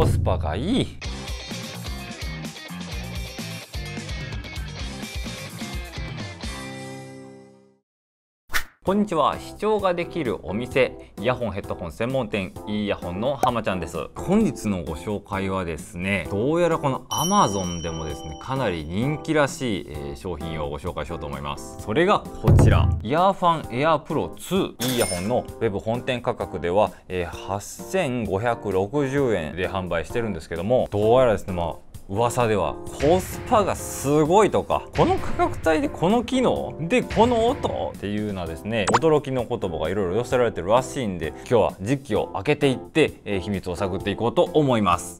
コスパがいい。こんにちは。視聴ができるお店イヤホンヘッドホン専門店イヤホンの浜ちゃんです。本日のご紹介はですねどうやらこの Amazon でもですねかなり人気らしい、えー、商品をご紹介しようと思います。それがこちら。イヤーファンエアープロ2イヤホンのウェブ本店価格では、えー、8560円で販売してるんですけどもどうやらですねまあ噂ではコスパがすごいとかこの価格帯でこの機能でこの音っていうのはですね驚きの言葉がいろいろ寄せられてるらしいんで今日は実機を開けていって、えー、秘密を探っていこうと思います。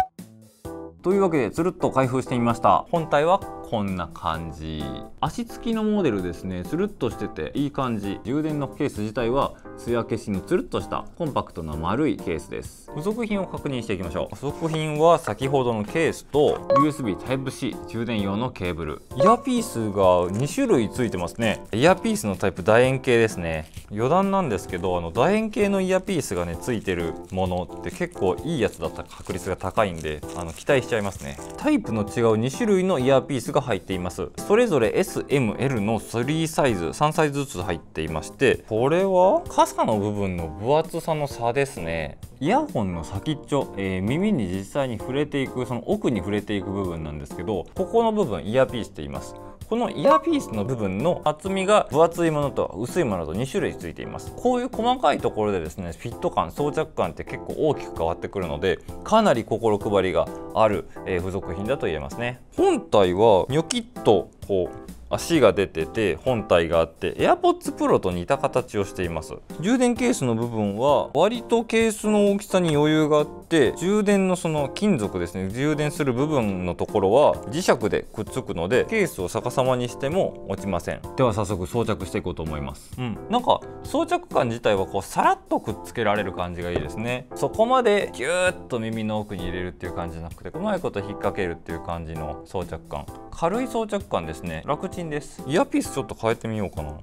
というわけでつるっと開封してみました本体はこんな感じ。足つきのモデルですね。つるっとしてていい感じ。充電のケース自体は艶消しのつるっとしたコンパクトな丸いケースです。付属品を確認していきましょう。付属品は先ほどのケースと USB Type-C 充電用のケーブル。イヤーピースが2種類ついてますね。イヤーピースのタイプ楕円形ですね。余談なんですけどあの楕円形のイヤーピースがねついてるものって結構いいやつだった確率が高いんであの期待しちゃいますね。タイプの違う2種類のイヤーピースが入っています。それぞれ SML の3サイズ3サイズずつ入っていましてこれは傘の部分の分厚さの差ですね。イヤホンの先っちょ、えー、耳に実際に触れていくその奥に触れていく部分なんですけどここの部分イヤーピースって言います。このイヤーピースの部分の厚みが分厚いものと薄いものと2種類ついています。こういう細かいところでですねフィット感装着感って結構大きく変わってくるのでかなり心配りがある、えー、付属品だと言えますね。本体はニョキッとこう足が出てて本体があって AirPods Pro と似た形をしています。充電ケースの部分は割とケースの大きさに余裕があって充電のその金属ですね充電する部分のところは磁石でくっつくのでケースを逆さまにしても落ちません。では早速装着していこうと思います、うん、なんか装着感自体はこうさらっとくっつけられる感じがいいですね。そこまでギューッと耳の奥に入れるっていう感じじゃなくてうまいこと引っ掛けるっていう感じの装着感軽い装着感ですね楽ちんです。イヤーピースちょっと変えてみようかな。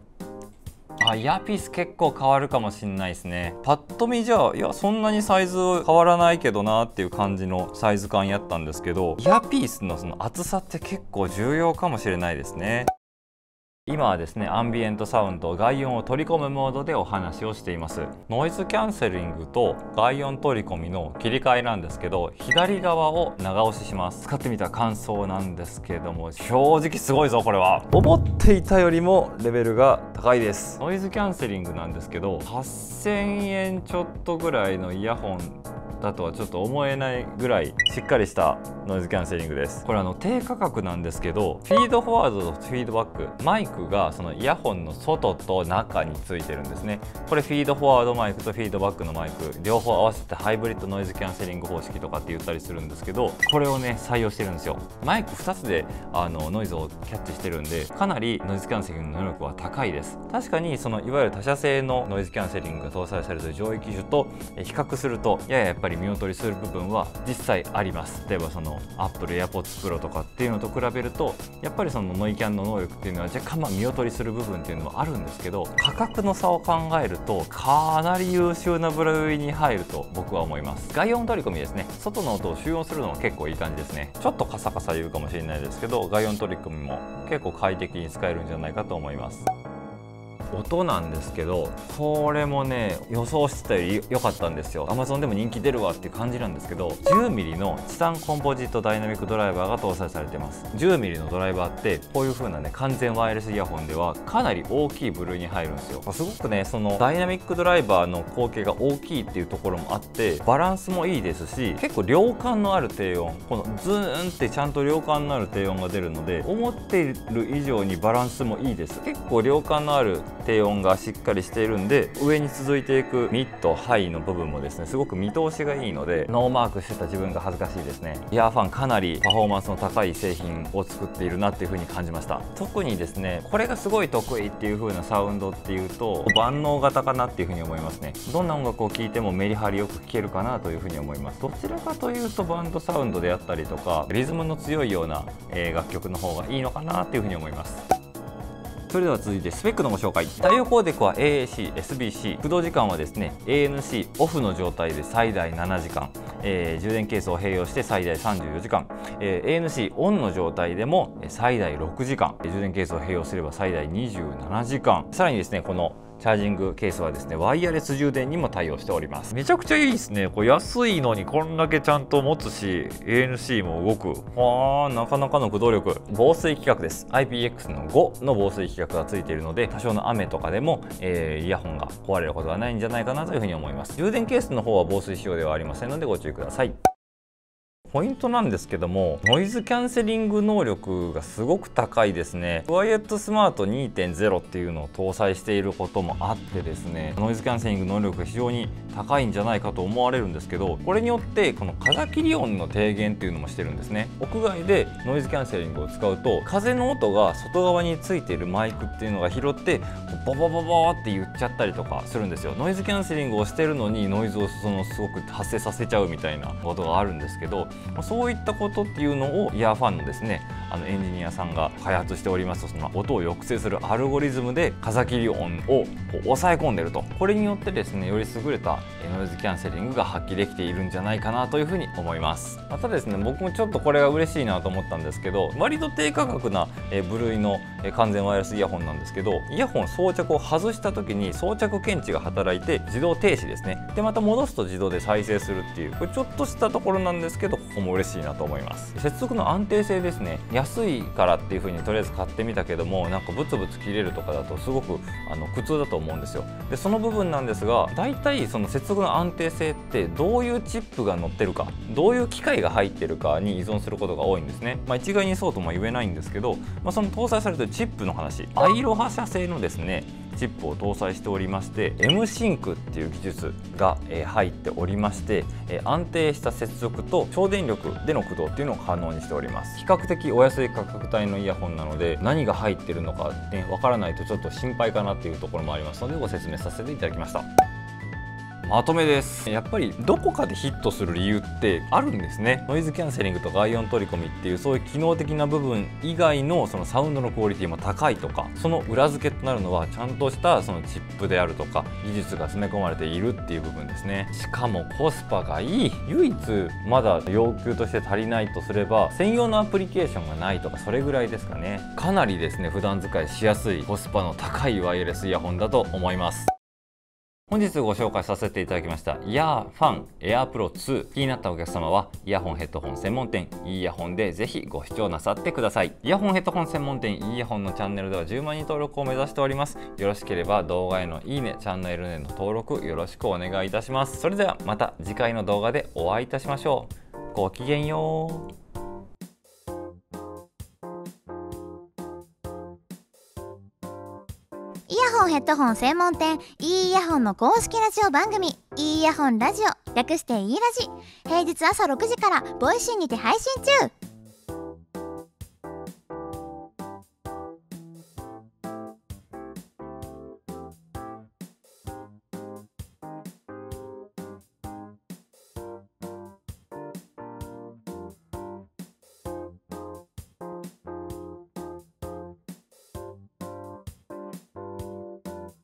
あイヤーピース結構変わるかもしんないですね。パッと見じゃあいやそんなにサイズ変わらないけどなっていう感じのサイズ感やったんですけどイヤーピースのその厚さって結構重要かもしれないですね。今はですねアンビエントサウンド外音を取り込むモードでお話をしています。ノイズキャンセリングと外音取り込みの切り替えなんですけど左側を長押しします。使ってみた感想なんですけども正直すごいぞこれは。思っていたよりもレベルが高いです。ノイズキャンセリングなんですけど8000円ちょっとぐらいのイヤホンだとはちょっと思えないぐらいしっかりしたノイズキャンセリングです。これあの低価格なんですけどフィードフォワードとフィードバックマイクがそのイヤホンの外と中についてるんですね。これフィードフォワードマイクとフィードバックのマイク両方合わせてハイブリッドノイズキャンセリング方式とかって言ったりするんですけどこれをね採用してるんですよ。マイク2つであのノイズをキャッチしてるんでかなりノイズキャンセリングの能力は高いです。確かにそのいわゆる他社製のノイズキャンセリングが搭載されてる上位機種と比較するとやややっぱり見劣りする部分は実際あります。例えばその Apple AirPods Pro とかっていうのと比べるとやっぱりそのノイキャンの能力っていうのは若干まあ見劣りする部分っていうのもあるんですけど価格の差を考えるとかなり優秀な部類に入ると僕は思います。外音取り込みですね。外の音を収容するのも結構いい感じですね。ちょっとカサカサ言うかもしれないですけど外音取り込みも結構快適に使えるんじゃないかと思います。音なんですけどこれもね予想してたより良かったんですよ。Amazon でも人気出るわっていう感じなんですけど 10mm のチタンコンポジットダイナミックドライバーが搭載されてます。10mm のドライバーってこういう風なね完全ワイヤレスイヤホンではかなり大きい部類に入るんですよ。すごくねそのダイナミックドライバーの口径が大きいっていうところもあってバランスもいいですし結構量感のある低音このズーンってちゃんと量感のある低音が出るので思っている以上にバランスもいいです。結構量感のある低音がしっかりしているんで上に続いていくミッドハイの部分もですねすごく見通しがいいのでノーマークしてた自分が恥ずかしいですね。イヤーファンかなりパフォーマンスの高い製品を作っているなっていう風に感じました。特にですねこれがすごい得意っていう風なサウンドっていうと万能型かなっていう風に思いますね。どんな音楽を聴いてもメリハリよく聴けるかなという風に思います。どちらかというとバンドサウンドであったりとかリズムの強いような、え楽曲の方がいいのかなっていう風に思います。それでは続いてスペックのご紹介。太陽光デコは AAC、SBC 駆動時間はですね ANC オフの状態で最大7時間。えー、充電ケースを併用して最大34時間、えー、ANC オンの状態でも最大6時間。充電ケースを併用すれば最大27時間。さらにですねこのチャージングケースはですねワイヤレス充電にも対応しております。めちゃくちゃいいですね。これ安いのにこんだけちゃんと持つし ANC も動く。あーなかなかの駆動力。防水規格です。IPX の5の防水規格がついているので多少の雨とかでも、えー、イヤホンが壊れることはないんじゃないかなというふうに思います。充電ケースの方は防水仕様ではありませんのでご注意ください。ポイントなんですけどもノイズキャンセリング能力がすごく高いですね。クワイエットスマート2.0っていうのを搭載していることもあってですねノイズキャンセリング能力が非常に高いんじゃないかと思われるんですけどこれによってこの風切り音の低減っていうのもしてるんですね。屋外でノイズキャンセリングを使うと風の音が外側についているマイクっていうのが拾ってボボボボって言っちゃったりとかするんですよ。ノイズキャンセリングをしてるのにノイズをそのすごく発生させちゃうみたいなことがあるんですけどまそういったことっていうのをイヤーファンのですねあのエンジニアさんが開発しておりますその音を抑制するアルゴリズムで風切り音を抑え込んでると。これによってですねより優れたノイズキャンセリングが発揮できているんじゃないかなというふうに思います。またですね僕もちょっとこれが嬉しいなと思ったんですけど割と低価格な部類の完全ワイヤレスイヤホンなんですけどイヤホン装着を外した時に装着検知が働いて自動停止ですね。でまた戻すと自動で再生するっていうこれちょっとしたところなんですけどここも嬉しいなと思います。接続の安定性ですね。安いからっていう風にとりあえず買ってみたけどもなんかブツブツ切れるとかだとすごくあの苦痛だと思うんですよ。でその部分なんですが大体その接続の安定性ってどういうチップが乗ってるかどういう機械が入ってるかに依存することが多いんですね。まあ、一概にそうとも言えないんですけど、まあ、その搭載されてるチップの話アイロハ社製のですねチップを搭載しておりまして M シンクっていう技術が、え入っておりまして、え安定した接続と省電力での駆動っていうのを可能にしております比較的お安い価格帯のイヤホンなので何が入ってるのかねわからないとちょっと心配かなっていうところもありますのでご説明させていただきました。まとめです。やっぱりどこかでヒットする理由ってあるんですね。ノイズキャンセリングとかアイオン取り込みっていうそういう機能的な部分以外のそのサウンドのクオリティも高いとかその裏付けとなるのはちゃんとしたそのチップであるとか技術が詰め込まれているっていう部分ですね。しかもコスパがいい。唯一まだ要求として足りないとすれば専用のアプリケーションがないとかそれぐらいですかね。かなりですね普段使いしやすいコスパの高いワイヤレスイヤホンだと思います。本日ご紹介させていただきましたイヤーファンエアープロ2気になったお客様はイヤホンヘッドホン専門店イヤホンでぜひご視聴なさってください。イヤホンヘッドホン専門店イヤホンのチャンネルでは10万人登録を目指しております。よろしければ動画へのいいねチャンネルへの登録よろしくお願いいたします。それではまた次回の動画でお会いいたしましょう。ごきげんよう。イヤホンヘッドホン専門店 e イヤホンの公式ラジオ番組 e イヤホンラジオ略して e ラジ。平日朝6時から Voicy にて配信中。